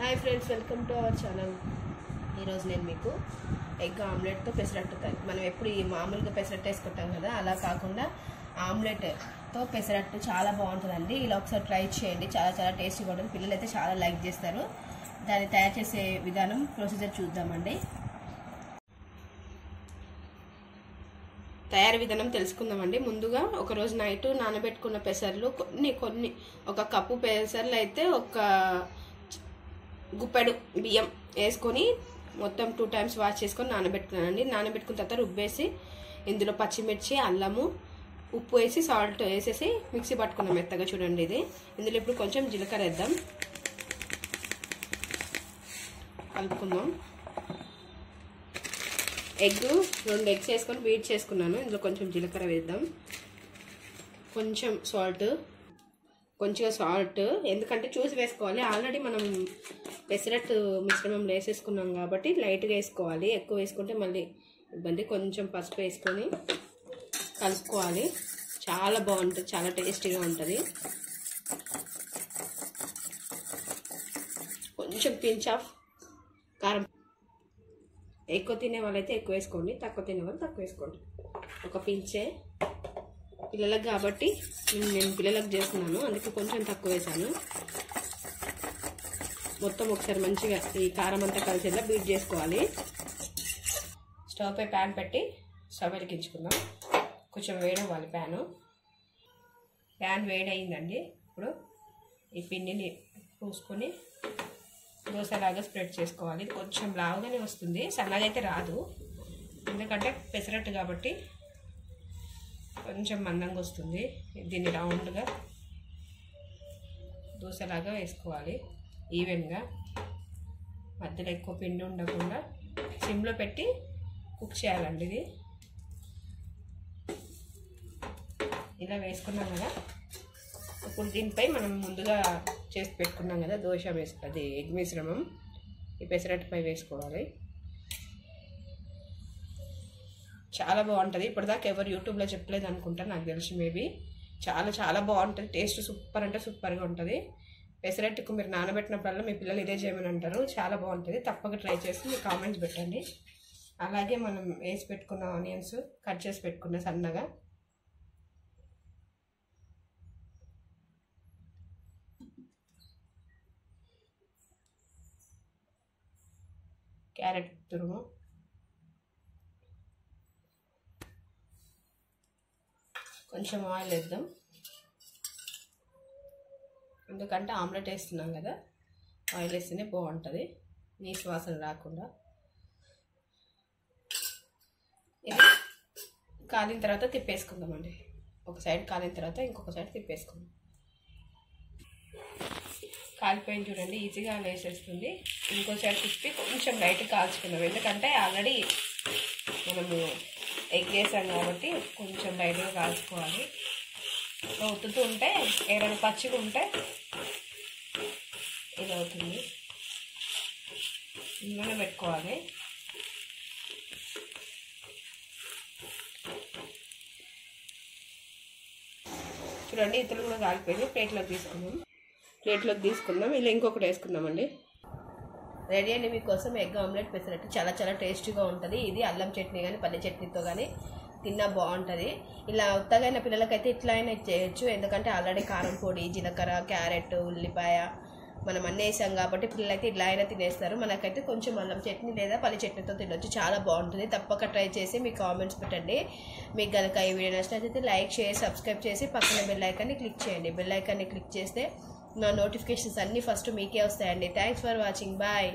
Hi friends welcome to our channel ఈరోజు నేను మీకు ఎగ్ ఆమ్లెట్తో పెసరట్టు తయారు మనం ఎప్పుడు ఈ మామూలుగా పెసరట్టు వేసుకుంటాం కదా అలా కాకుండా ఆమ్లెట్తో పెసరట్టు చాలా బాగుంటుందండి. ఇలా ఒకసారి ట్రై చేయండి. చాలా చాలా టేస్టీగా ఉంటుంది. పిల్లలు అయితే చాలా లైక్ చేస్తారు. దాన్ని తయారు చేసే విధానం ప్రొసీజర్ చూద్దామండి. తయారీ విధానం తెలుసుకుందామండి. ముందుగా ఒక రోజు నైట్ నానబెట్టుకున్న పెసర్లు కొన్ని కొన్ని ఒక కప్పు పెసర్లు అయితే ఒక గుప్పెడు బియ్యం వేసుకొని మొత్తం టూ టైమ్స్ వాష్ చేసుకొని నానబెట్టుకున్నానండి. నానబెట్టుకున్న తర్వాత రుబ్బేసి ఇందులో పచ్చిమిర్చి అల్లము ఉప్పు వేసి సాల్ట్ వేసేసి మిక్సీ పట్టుకున్నాం మెత్తగా చూడండి ఇది. ఇందులో ఇప్పుడు కొంచెం జీలకర్ర వేద్దాం. కలుపుకుందాం. ఎగ్ రెండు ఎగ్స్ వేసుకొని బీట్ చేసుకున్నాను. ఇందులో కొంచెం జీలకర్ర వేద్దాం. కొంచెం సాల్ట్ కొంచెం సాల్ట్ ఎందుకంటే చూసి వేసుకోవాలి. ఆల్రెడీ మనం పెసరట్టు మిశ్రమం వేసేసుకున్నాం కాబట్టి లైట్గా వేసుకోవాలి. ఎక్కువ వేసుకుంటే మళ్ళీ ఇబ్బంది. కొంచెం పసుపు వేసుకొని కలుపుకోవాలి. చాలా బాగుంటుంది. చాలా టేస్టీగా ఉంటుంది. కొంచెం పించ్ ఆఫ్ కారం. ఎక్కువ తినే వాళ్ళైతే ఎక్కువ వేసుకోండి. తక్కువ తినే వాళ్ళు తక్కువ వేసుకోండి. ఒక పించే. పిల్లలకు కాబట్టి నేను పిల్లలకు చేస్తున్నాను. అందుకే కొంచెం తక్కువ వేసాను మొత్తం ఒకసారి మంచిగా ఈ కారం అంతా కలిసేలా బీట్ చేసుకోవాలి. స్టవ్ పై ప్యాన్ పెట్టి స్టవ్ వెలిగించుకుందాం కొంచెం వేడవ్వాలి ప్యాను. ప్యాన్ వేడయిందండి. ఇప్పుడు ఈ పిండిని పూసుకొని దోశలాగా స్ప్రెడ్ చేసుకోవాలి. కొంచెం లావుగానే వస్తుంది. సన్నగా అయితే రాదు. ఎందుకంటే పెసరట్టు కాబట్టి కొంచెం మందంగా వస్తుంది. దీన్ని రౌండ్గా దోశలాగా వేసుకోవాలి. ఈవెన్గా మధ్యలో ఎక్కువ పిండి ఉండకుండా సిమ్లో పెట్టి కుక్ చేయాలండి ఇది. ఇలా వేసుకున్నాం కదా. ఇప్పుడు దీనిపై మనం ముందుగా చేసి పెట్టుకున్నాం కదా దోశ వేసు అది ఎగ్ మిశ్రమం. ఈ పెసరట్టుపై వేసుకోవాలి. చాలా బాగుంటుంది. ఇప్పటిదాకా ఎవరు యూట్యూబ్లో చెప్పలేదు అనుకుంటా నాకు తెలిసి మేబీ. చాలా చాలా బాగుంటుంది. టేస్ట్ సూపర్ అంటే సూపర్గా ఉంటుంది. పెసరట్టుకు మీరు నానబెట్టినప్పుడల్లా మీ పిల్లలు ఇదే చేయమని అంటారు. చాలా బాగుంటుంది. తప్పక ట్రై చేసి మీ కామెంట్స్ పెట్టండి. అలాగే మనం వేసి పెట్టుకున్న ఆనియన్స్ కట్ చేసి పెట్టుకున్న సన్నగా. క్యారెట్ తురుము. కొంచెం ఆయిల్ వేద్దాం. ఎందుకంటే ఆమ్లెట్ వేస్తున్నాం కదా ఆయిల్ వేస్తేనే బాగుంటుంది నీసు వాసన రాకుండా. ఇది కాలిన తర్వాత తిప్పేసుకుందామండి. ఒక సైడ్ కాలిన తర్వాత ఇంకొక సైడ్ తిప్పేసుకుందాం. కాలిపోయింది చూడండి ఈజీగా వేసేస్తుంది. ఇంకో సైడ్ తిప్పి కొంచెం లైట్ కాల్చుకుందాం. ఎందుకంటే ఆల్రెడీ మనము ఎగ్ వేసాం కాబట్టి కొంచెం లైట్గా కాల్చుకోవాలి ఉత్తుతూ ఉంటే ఏదైనా పచ్చిగా ఉంటే ఇది అవుతుంది నూనె పెట్టుకోవాలి. చూడండి ఇతరులు కూడా కాలిపోయింది. ప్లేట్లోకి తీసుకుందాం. ప్లేట్లోకి తీసుకుందాం. ఇలా ఇంకొకటి వేసుకుందామండి. రెడీ అండి మీకోసం ఎగ్ ఆమ్లెట్ పెసరట్టు. చాలా చాలా టేస్టీగా ఉంటుంది. ఇది అల్లం చట్నీ కానీ పల్లె చట్నీతో కానీ తిన్నా బాగుంటుంది. ఇలా ఉత్తగైన పిల్లలకైతే ఇట్లా అయినా చేయొచ్చు. ఎందుకంటే ఆల్రెడీ కారం పొడి జీలకర్ర క్యారెట్ ఉల్లిపాయ మనం అన్నీ వేసాం కాబట్టి పిల్లలైతే ఇట్లా అయినా తినేస్తారు. మనకైతే కొంచెం అల్లం చట్నీ లేదా పల్లి చట్నీతో తినొచ్చు. చాలా బాగుంటుంది. తప్పక ట్రై చేసి మీ కామెంట్స్ పెట్టండి. మీకు కనుక ఈ వీడియో నచ్చినట్లయితే లైక్ చేసి సబ్స్క్రైబ్ చేసి పక్కన బెల్ ఐకాన్ని క్లిక్ చేయండి. బెల్ ఐకాన్ని క్లిక్ చేస్తే నా నోటిఫికేషన్స్ అన్నీ ఫస్ట్ మీకే వస్తాయండి. Thanks for watching bye